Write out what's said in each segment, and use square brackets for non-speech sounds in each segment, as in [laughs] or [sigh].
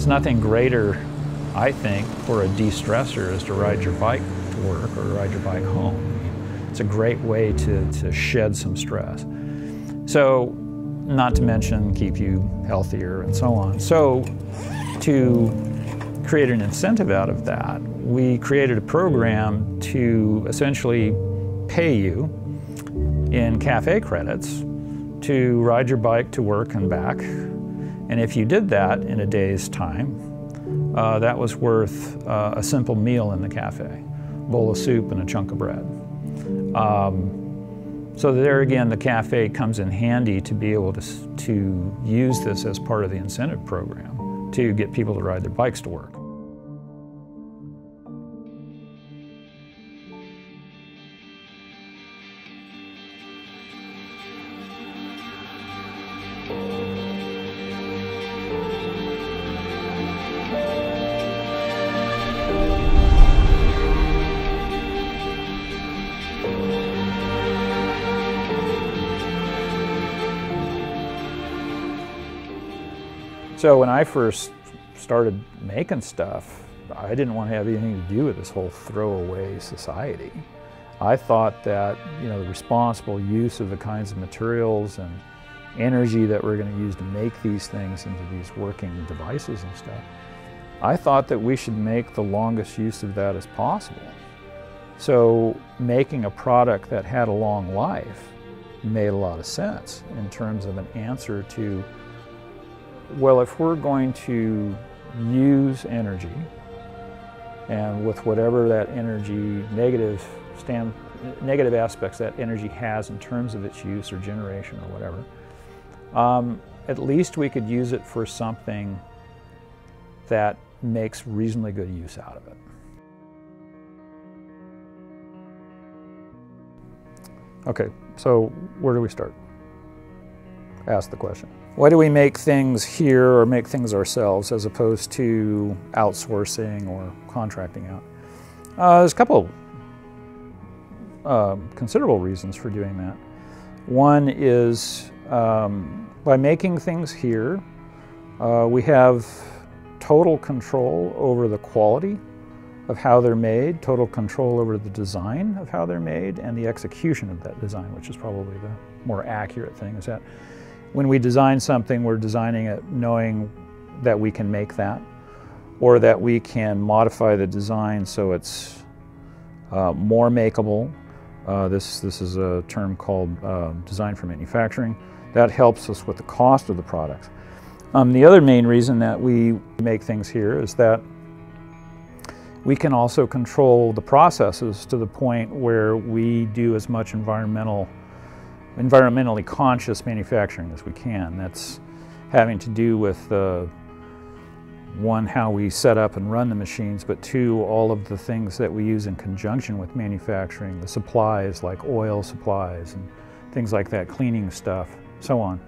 There's nothing greater, I think, for a de-stressor is to ride your bike to work or ride your bike home. It's a great way to, to shed some stress. So, not to mention keep you healthier and so on. So, to create an incentive out of that, we created a program to essentially pay you in cafe credits to ride your bike to work and back. And if you did that in a day's time, uh, that was worth uh, a simple meal in the cafe, bowl of soup and a chunk of bread. Um, so there again, the cafe comes in handy to be able to, to use this as part of the incentive program to get people to ride their bikes to work. So when I first started making stuff, I didn't want to have anything to do with this whole throwaway society. I thought that you know the responsible use of the kinds of materials and energy that we're going to use to make these things into these working devices and stuff. I thought that we should make the longest use of that as possible. So making a product that had a long life made a lot of sense in terms of an answer to well, if we're going to use energy, and with whatever that energy negative stand, negative aspects that energy has in terms of its use or generation or whatever, um, at least we could use it for something that makes reasonably good use out of it. Okay, so where do we start? Ask the question. Why do we make things here or make things ourselves as opposed to outsourcing or contracting out? Uh, there's a couple uh, considerable reasons for doing that. One is um, by making things here, uh, we have total control over the quality of how they're made, total control over the design of how they're made, and the execution of that design, which is probably the more accurate thing, is that when we design something, we're designing it knowing that we can make that or that we can modify the design so it's uh, more makeable. Uh, this, this is a term called uh, design for manufacturing. That helps us with the cost of the products. Um, the other main reason that we make things here is that we can also control the processes to the point where we do as much environmental environmentally conscious manufacturing as we can. That's having to do with uh, one, how we set up and run the machines, but two, all of the things that we use in conjunction with manufacturing, the supplies like oil supplies and things like that, cleaning stuff, so on.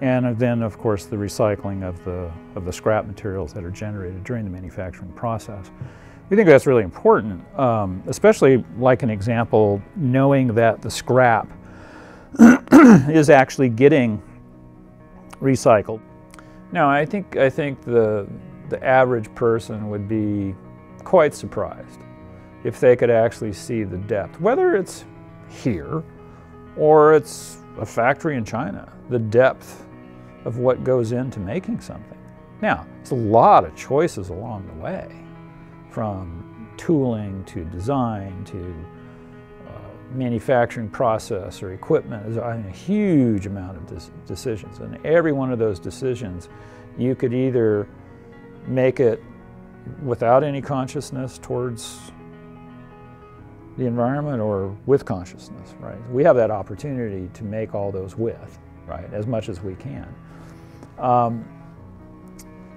And then, of course, the recycling of the, of the scrap materials that are generated during the manufacturing process. We think that's really important, um, especially like an example, knowing that the scrap [clears throat] is actually getting recycled. Now, I think, I think the, the average person would be quite surprised if they could actually see the depth, whether it's here or it's a factory in China, the depth of what goes into making something. Now, it's a lot of choices along the way, from tooling to design to manufacturing process or equipment is a huge amount of decisions. And every one of those decisions, you could either make it without any consciousness towards the environment or with consciousness, right? We have that opportunity to make all those with, right, as much as we can. Um,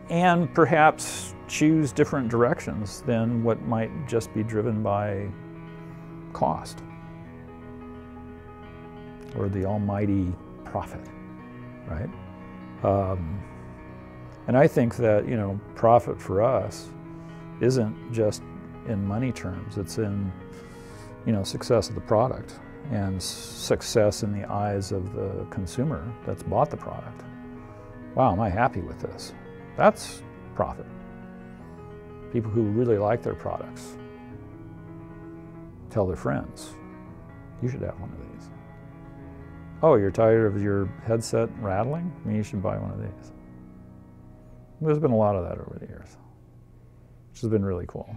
and perhaps choose different directions than what might just be driven by cost or the almighty profit, right? Um, and I think that, you know, profit for us isn't just in money terms, it's in, you know, success of the product and success in the eyes of the consumer that's bought the product. Wow, am I happy with this? That's profit. People who really like their products tell their friends, you should have one of these. Oh, you're tired of your headset rattling? I mean, you should buy one of these. There's been a lot of that over the years, which has been really cool.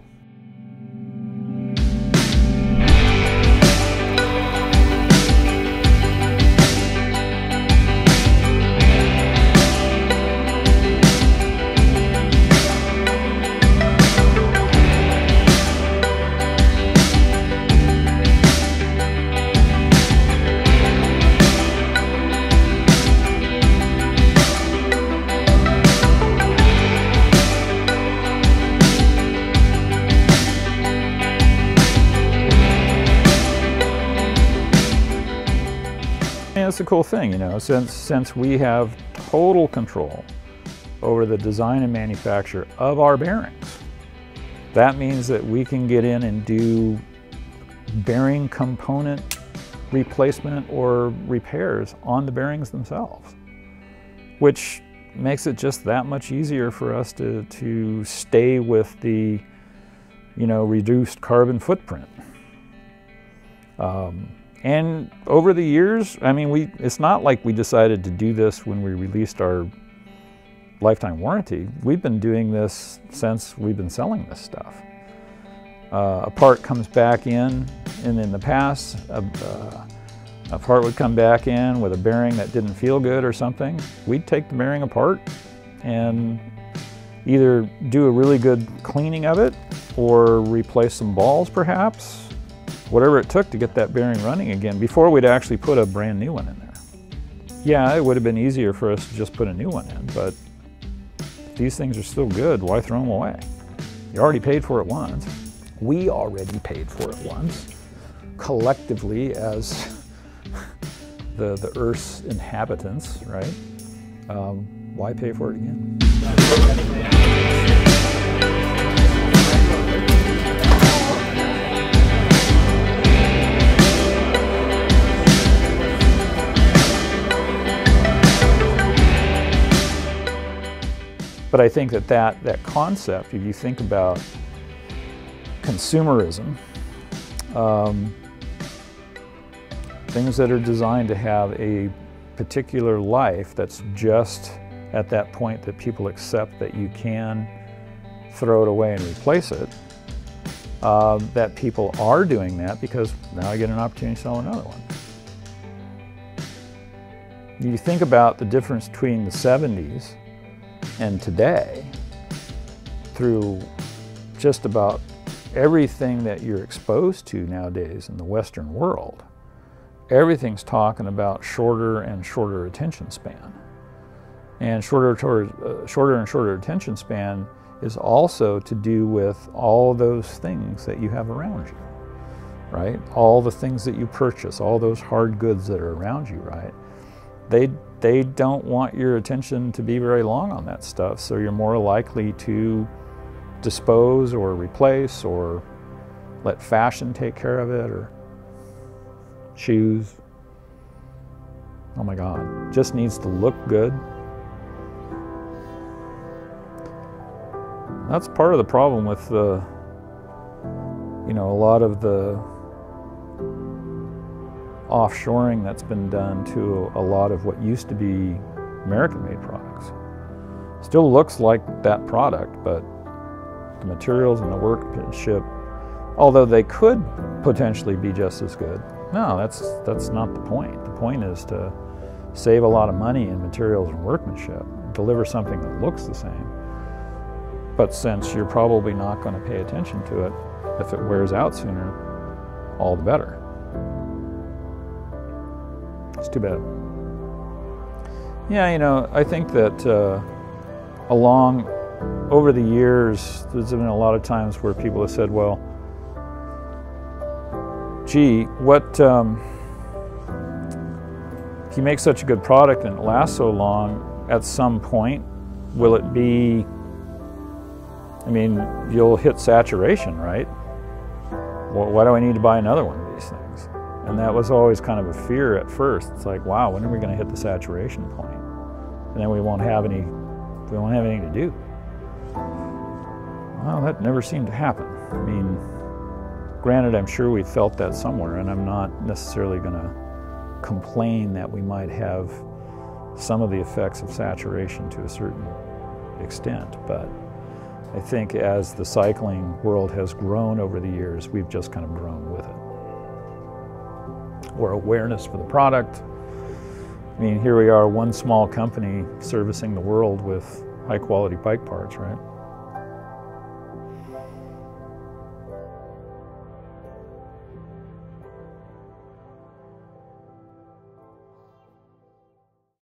Cool thing, you know, since, since we have total control over the design and manufacture of our bearings, that means that we can get in and do bearing component replacement or repairs on the bearings themselves, which makes it just that much easier for us to, to stay with the, you know, reduced carbon footprint. Um, and over the years, I mean, we it's not like we decided to do this when we released our lifetime warranty. We've been doing this since we've been selling this stuff. Uh, a part comes back in, and in the past, a, uh, a part would come back in with a bearing that didn't feel good or something. We'd take the bearing apart and either do a really good cleaning of it or replace some balls perhaps whatever it took to get that bearing running again before we'd actually put a brand new one in there. Yeah, it would have been easier for us to just put a new one in, but these things are still good, why throw them away? You already paid for it once. We already paid for it once, collectively as [laughs] the, the Earth's inhabitants, right? Um, why pay for it again? But I think that, that that concept, if you think about consumerism, um, things that are designed to have a particular life that's just at that point that people accept that you can throw it away and replace it, uh, that people are doing that because now I get an opportunity to sell another one. You think about the difference between the 70s and today, through just about everything that you're exposed to nowadays in the Western world, everything's talking about shorter and shorter attention span. And shorter, uh, shorter and shorter attention span is also to do with all those things that you have around you, right? All the things that you purchase, all those hard goods that are around you, right? They they don't want your attention to be very long on that stuff. So you're more likely to dispose or replace or let fashion take care of it or choose. Oh my God, just needs to look good. That's part of the problem with the, you know, a lot of the offshoring that's been done to a lot of what used to be American-made products. Still looks like that product, but the materials and the workmanship, although they could potentially be just as good, no, that's, that's not the point. The point is to save a lot of money in materials and workmanship, deliver something that looks the same. But since you're probably not going to pay attention to it, if it wears out sooner, all the better. It's too bad. Yeah, you know, I think that uh, along over the years, there's been a lot of times where people have said, well, gee, what, um, if you make such a good product and it lasts so long, at some point, will it be, I mean, you'll hit saturation, right? Well, why do I need to buy another one? And that was always kind of a fear at first. It's like, wow, when are we going to hit the saturation point? And then we won't have any, we won't have anything to do. Well, that never seemed to happen. I mean, granted, I'm sure we felt that somewhere, and I'm not necessarily going to complain that we might have some of the effects of saturation to a certain extent, but I think as the cycling world has grown over the years, we've just kind of grown with it. Or awareness for the product. I mean, here we are, one small company servicing the world with high quality bike parts, right?